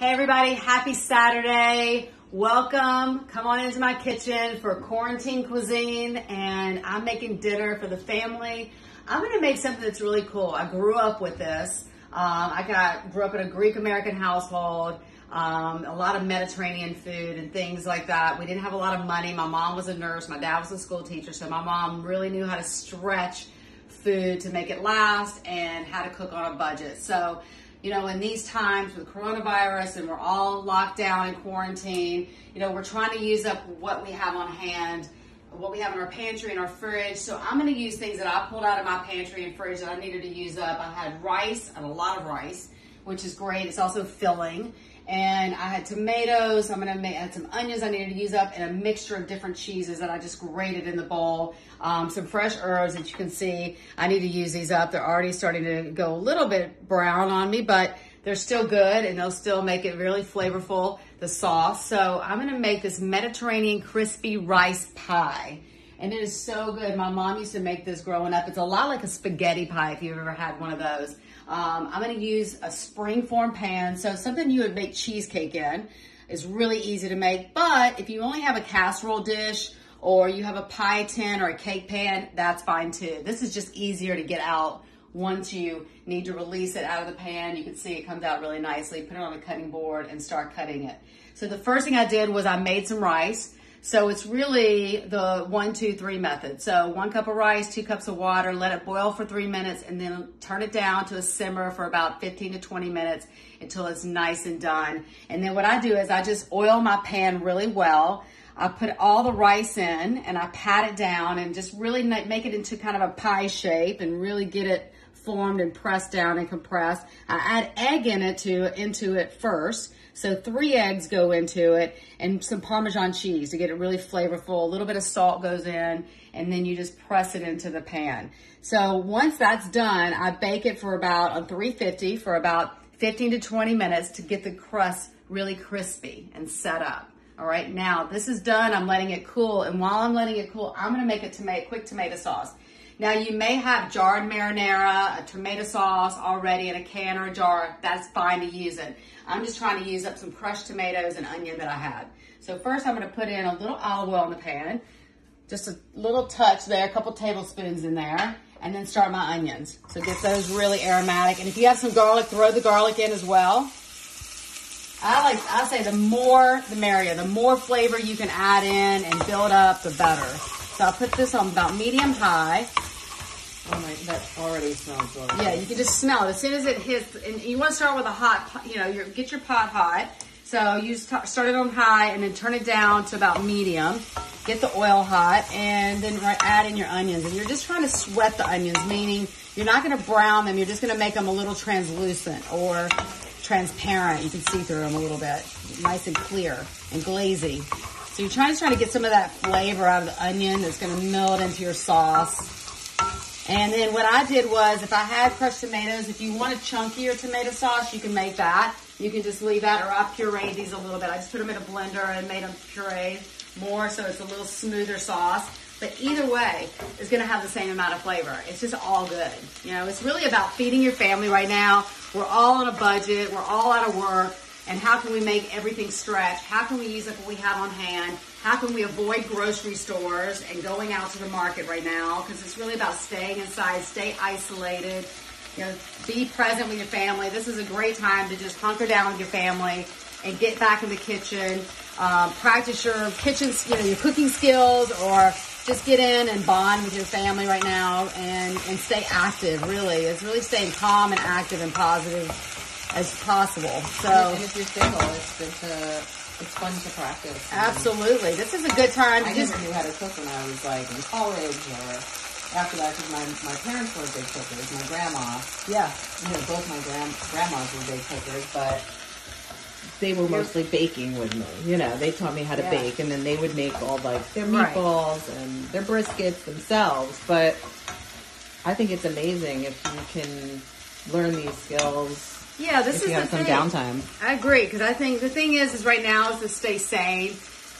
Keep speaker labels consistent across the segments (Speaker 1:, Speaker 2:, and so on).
Speaker 1: Hey everybody, happy Saturday. Welcome. Come on into my kitchen for quarantine cuisine and I'm making dinner for the family. I'm gonna make something that's really cool. I grew up with this. Um, I got grew up in a Greek American household. Um, a lot of Mediterranean food and things like that. We didn't have a lot of money. My mom was a nurse. My dad was a school teacher. So my mom really knew how to stretch food to make it last and how to cook on a budget. So, you know, in these times with coronavirus and we're all locked down in quarantine, you know, we're trying to use up what we have on hand, what we have in our pantry and our fridge. So I'm going to use things that I pulled out of my pantry and fridge that I needed to use up. I had rice and a lot of rice, which is great. It's also filling and I had tomatoes. I'm gonna make add some onions I needed to use up, and a mixture of different cheeses that I just grated in the bowl. Um, some fresh herbs that you can see. I need to use these up. They're already starting to go a little bit brown on me, but they're still good, and they'll still make it really flavorful. The sauce. So I'm gonna make this Mediterranean crispy rice pie. And it is so good. My mom used to make this growing up. It's a lot like a spaghetti pie if you've ever had one of those. Um, I'm going to use a spring form pan. So something you would make cheesecake in is really easy to make. But if you only have a casserole dish or you have a pie tin or a cake pan, that's fine too. This is just easier to get out once you need to release it out of the pan. You can see it comes out really nicely. Put it on a cutting board and start cutting it. So the first thing I did was I made some rice. So it's really the one, two, three method. So one cup of rice, two cups of water, let it boil for three minutes and then turn it down to a simmer for about 15 to 20 minutes until it's nice and done. And then what I do is I just oil my pan really well. I put all the rice in and I pat it down and just really make it into kind of a pie shape and really get it formed and pressed down and compressed. I add egg in it to into it first. So three eggs go into it and some Parmesan cheese to get it really flavorful. A little bit of salt goes in and then you just press it into the pan. So once that's done, I bake it for about on 350 for about 15 to 20 minutes to get the crust really crispy and set up. All right, now this is done. I'm letting it cool. And while I'm letting it cool, I'm gonna make a tomato, quick tomato sauce. Now you may have jarred marinara, a tomato sauce already in a can or a jar. That's fine to use it. I'm just trying to use up some crushed tomatoes and onion that I had. So first I'm gonna put in a little olive oil in the pan, just a little touch there, a couple tablespoons in there, and then start my onions. So get those really aromatic. And if you have some garlic, throw the garlic in as well. I like, I say the more, the merrier. The more flavor you can add in and build up, the better. So I'll put this on about medium high.
Speaker 2: Oh my, that already smells good.
Speaker 1: Yeah, you can just smell it as soon as it hits. And you want to start with a hot, you know, your, get your pot hot. So you start it on high and then turn it down to about medium. Get the oil hot and then add in your onions. And you're just trying to sweat the onions, meaning you're not going to brown them. You're just going to make them a little translucent or transparent. You can see through them a little bit. Nice and clear and glazy. So you're trying to try to get some of that flavor out of the onion that's going to melt into your sauce. And then what I did was, if I had crushed tomatoes, if you want a chunkier tomato sauce, you can make that. You can just leave that, or I pureed these a little bit. I just put them in a blender and made them puree more, so it's a little smoother sauce. But either way, it's going to have the same amount of flavor. It's just all good. You know, it's really about feeding your family right now. We're all on a budget. We're all out of work. And how can we make everything stretch? How can we use up what we have on hand? How can we avoid grocery stores and going out to the market right now? Because it's really about staying inside, stay isolated, you know, be present with your family. This is a great time to just hunker down with your family and get back in the kitchen, um, practice your kitchen, you know, your cooking skills, or just get in and bond with your family right now and and stay active. Really, it's really staying calm and active and positive as possible. So,
Speaker 2: and if you're single, it's good to it's fun to practice.
Speaker 1: Absolutely. This is a good time
Speaker 2: I just, never knew how to cook when I was like in college or after that because my, my parents were big cookers. My grandma.
Speaker 1: Yeah.
Speaker 2: You know, both my grand, grandmas were big cookers, but they were mostly baking with me. You know, they taught me how to yeah. bake and then they would make all like their meatballs right. and their briskets themselves. But I think it's amazing if you can learn these skills
Speaker 1: yeah, this
Speaker 2: if
Speaker 1: is
Speaker 2: you have some
Speaker 1: thing.
Speaker 2: downtime.
Speaker 1: I agree because I think the thing is, is right now is to stay sane.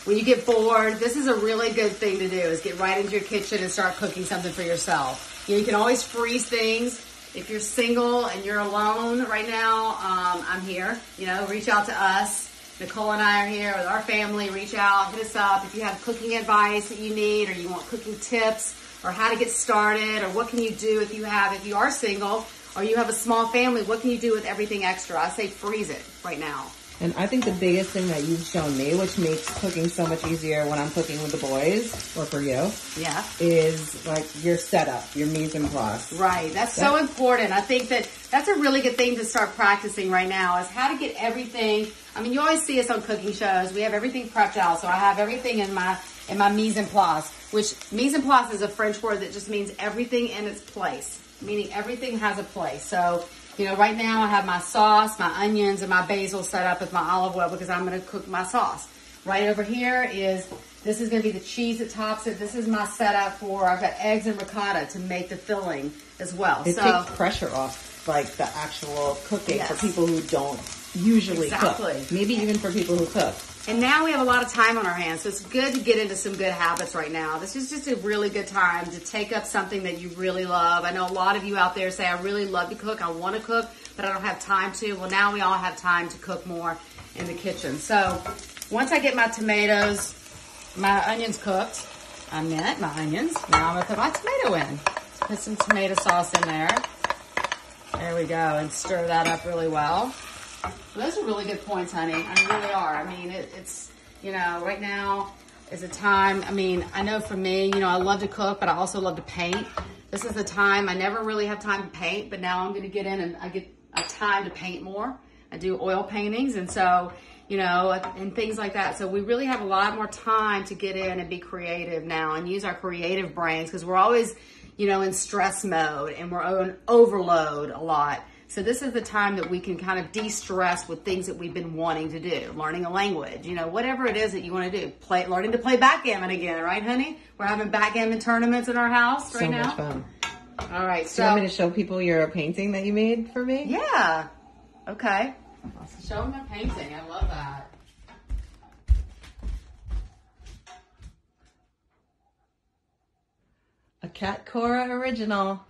Speaker 1: When you get bored, this is a really good thing to do. Is get right into your kitchen and start cooking something for yourself. You, know, you can always freeze things If you're single and you're alone right now, um, I'm here. You know, reach out to us. Nicole and I are here with our family. Reach out, hit us up. If you have cooking advice that you need or you want cooking tips or how to get started or what can you do if you have, if you are single or you have a small family, what can you do with everything extra? I say freeze it right now.
Speaker 2: And I think the biggest thing that you've shown me, which makes cooking so much easier when I'm cooking with the boys or for you,
Speaker 1: Yeah.
Speaker 2: is like your setup, your mise en place.
Speaker 1: Right. That's so important. I think that that's a really good thing to start practicing right now is how to get everything. I mean, you always see us on cooking shows. We have everything prepped out. So I have everything in my, in my mise en place, which mise en place is a French word that just means everything in its place, meaning everything has a place. So, you know, right now I have my sauce, my onions, and my basil set up with my olive oil because I'm going to cook my sauce. Right over here is, this is going to be the cheese that tops it. This is my setup for, I've got eggs and ricotta to make the filling as well.
Speaker 2: It
Speaker 1: so,
Speaker 2: takes pressure off like the actual cooking
Speaker 1: Yes.
Speaker 2: for people who don't usually
Speaker 1: Exactly.
Speaker 2: cook. Maybe even for people who cook.
Speaker 1: And now we have a lot of time on our hands, so it's good to get into some good habits right now. This is just a really good time to take up something that you really love. I know a lot of you out there say, I really love to cook, I want to cook, but I don't have time to. Well, now we all have time to cook more in the kitchen. So once I get my tomatoes, my onions cooked, I meant my onions, now I'm going to put my tomato in. Put some tomato sauce in there. There we go, and stir that up really well. Those are really good points, honey. I really are. I mean, it, it's, you know, right now is a time. I mean, I know for me, you know, I love to cook, but I also love to paint. This is the time. I never really have time to paint, but now I'm going to get in and I get a time to paint more. I do oil paintings, and so, you know, and things like that. So we really have a lot more time to get in and be creative now and use our creative brains because we're always, you know, in stress mode and we're on overload a lot. So this is the time that we can kind of de-stress with things that we've been wanting to do, learning a language, you know, whatever it is that you want to do. Play, learning to play backgammon again, right, honey? We're having backgammon tournaments in our house right
Speaker 2: so
Speaker 1: now.
Speaker 2: much fun.
Speaker 1: All right, So,
Speaker 2: Do
Speaker 1: so
Speaker 2: you want me to show people your painting that you made for me?
Speaker 1: yeah, okay. Show them my painting. I love that.
Speaker 2: A Cat Cora original.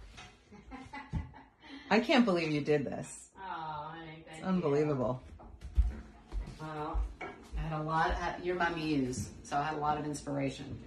Speaker 2: I can't believe you did this.
Speaker 1: Oh,
Speaker 2: It's unbelievable.
Speaker 1: Well, I had a lot. Of, you're my muse, so I had a lot of inspiration.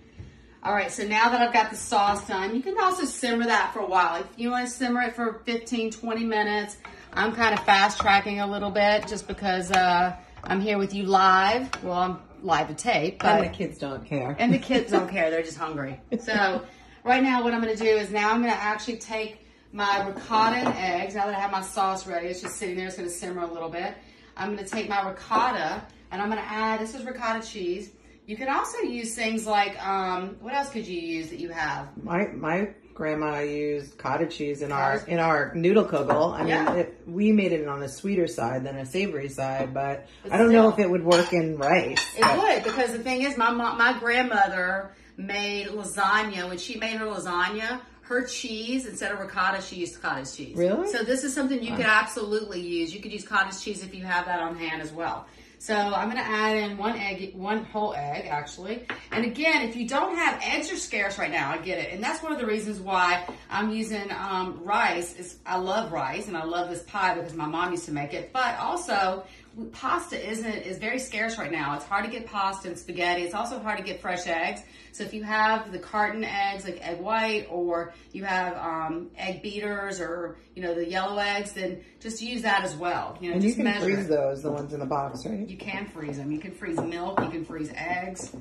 Speaker 1: All right, so now that I've got the sauce done, you can also simmer that for a while. If you want to simmer it for 15, 20 minutes, I'm kind of fast tracking a little bit just because uh, I'm here with you live. Well, I'm live to tape, but
Speaker 2: And the kids don't care.
Speaker 1: and the kids don't care; they're just hungry. So, right now, what I'm going to do is now I'm going to actually take my ricotta and eggs. Now that I have my sauce ready, it's just sitting there. It's going to simmer a little bit. I'm going to take my ricotta and I'm going to add. This is ricotta cheese. You can also use things like um, what else could you use that you have?
Speaker 2: My my grandma used cottage cheese in our in our noodle kugel. I mean, it, we made it on the sweeter side than a savory side, but,
Speaker 1: But
Speaker 2: I don't know if it would work in rice.
Speaker 1: It
Speaker 2: but-
Speaker 1: would because the thing is, my mom, my grandmother made lasagna. When she made her lasagna, her cheese instead of ricotta, she used cottage cheese.
Speaker 2: Really?
Speaker 1: So this is something you could absolutely use. You could use cottage cheese if you have that on hand as well. So I'm going to add in one egg, one whole egg actually. And again, if you don't have eggs are scarce right now, I get it. And that's one of the reasons why I'm using um, rice. Is I love rice and I love this pie because my mom used to make it. But also pasta isn't is very scarce right now. It's hard to get pasta and spaghetti. It's also hard to get fresh eggs. So if you have the carton eggs like egg white or you have um, egg beaters or you know the yellow eggs, then just use that as well. You know,
Speaker 2: And you can
Speaker 1: measure
Speaker 2: freeze
Speaker 1: it.
Speaker 2: those, the ones in the box, right?
Speaker 1: You can freeze them. You can freeze milk. You can freeze eggs.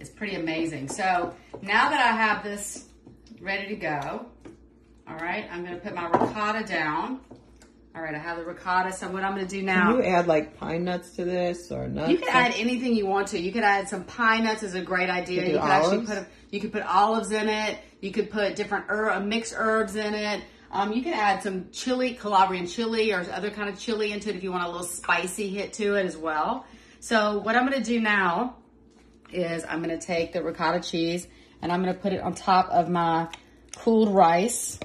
Speaker 1: It's pretty amazing. So now that I have this ready to go, all right, I'm going to put my ricotta down. All right, I have the ricotta. So what I'm going to do now.
Speaker 2: Can you add like pine nuts to this or nuts?
Speaker 1: You can add anything you want to. You could add some pine nuts is a great idea.
Speaker 2: You
Speaker 1: You
Speaker 2: could
Speaker 1: could
Speaker 2: do
Speaker 1: actually put you could put olives in it. You could put different herb, mixed herbs in it. Um, you can add some chili, Calabrian chili, or other kind of chili into it if you want a little spicy hit to it as well. So what I'm going to do now is I'm going to take the ricotta cheese and I'm going to put it on top of my cooled rice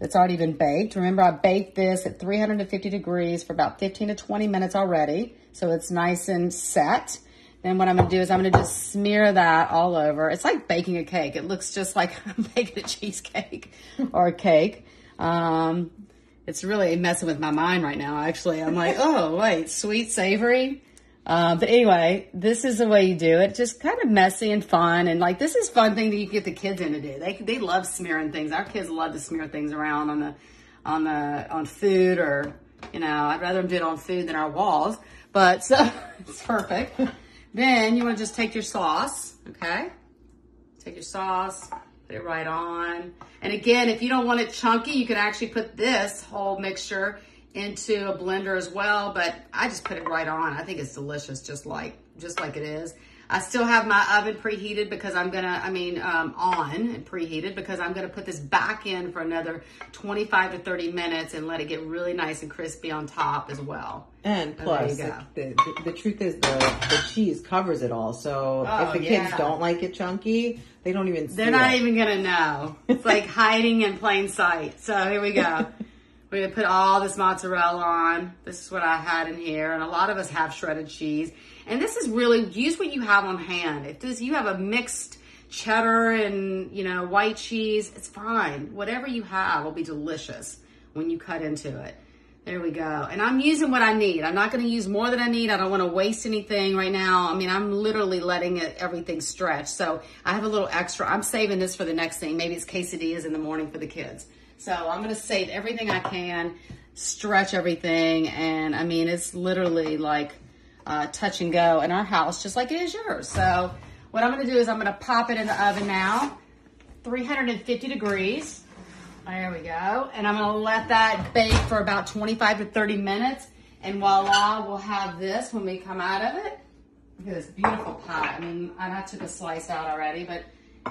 Speaker 1: that's already been baked. Remember, I baked this at 350 degrees for about 15 to 20 minutes already, so it's nice and set. Then what I'm gonna do is I'm gonna just smear that all over. It's like baking a cake. It looks just like I'm baking a cheesecake or a cake. Um, it's really messing with my mind right now. Actually, I'm like, oh wait, sweet, savory. Um, but anyway, this is the way you do it. Just kind of messy and fun, and like this is fun thing that you get the kids in to do. They they love smearing things. Our kids love to smear things around on the on the on food or you know I'd rather them do it on food than our walls. But so it's perfect. then you want to just take your sauce, okay? Take your sauce, put it right on. And again, if you don't want it chunky, you can actually put this whole mixture into a blender as well, but I just put it right on. I think it's delicious just like just like it is. I still have my oven preheated because I'm gonna, I mean, um, on and preheated because I'm gonna put this back in for another 25 to 30 minutes and let it get really nice and crispy on top as well.
Speaker 2: And plus, the, the, the, truth is the, the cheese covers it all. So oh, if the kids yeah. don't like it chunky, they don't even
Speaker 1: They're not it. even gonna know. It's like hiding in plain sight. So here we go. We're gonna put all this mozzarella on. This is what I had in here. And a lot of us have shredded cheese. And this is really, use what you have on hand. If this, you have a mixed cheddar and, you know, white cheese, it's fine. Whatever you have will be delicious when you cut into it. There we go. And I'm using what I need. I'm not going to use more than I need. I don't want to waste anything right now. I mean, I'm literally letting it, everything stretch. So I have a little extra. I'm saving this for the next thing. Maybe it's quesadillas in the morning for the kids. So I'm going to save everything I can, stretch everything. And I mean, it's literally like uh, touch and go in our house, just like it is yours. So what I'm going to do is I'm going to pop it in the oven now, 350 degrees. There we go. And I'm going to let that bake for about 25 to 30 minutes. And voila, we'll have this when we come out of it. Look at this beautiful pie. I mean, I took a slice out already, but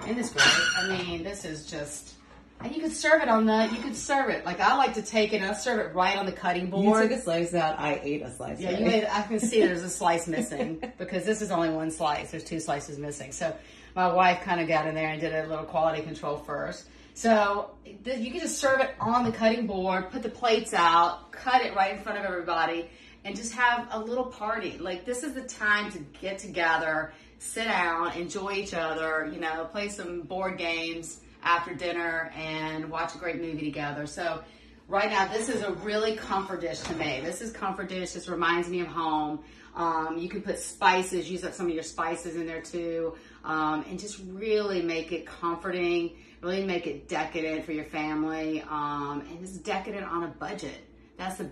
Speaker 1: in this great? I mean, this is just and you could serve it on the, you could serve it. Like I like to take it and I serve it right on the cutting board.
Speaker 2: You took a slice out, I ate a slice.
Speaker 1: Yeah, you made, I can see there's a slice missing because this is only one slice. There's two slices missing. So my wife kind of got in there and did a little quality control first. So you can just serve it on the cutting board, put the plates out, cut it right in front of everybody, and just have a little party. Like this is the time to get together, sit down, enjoy each other, you know, play some board games after dinner and watch a great movie together. So right now, this is a really comfort dish to me. This is comfort dish. This reminds me of home. Um, you can put spices, use up some of your spices in there too, um, and just really make it comforting, really make it decadent for your family, um, and it's decadent on a budget. That's the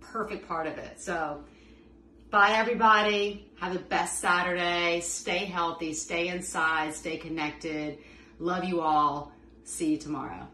Speaker 1: perfect part of it. So, bye everybody. Have the best Saturday. Stay healthy, stay inside, stay connected. Love you all. See you tomorrow.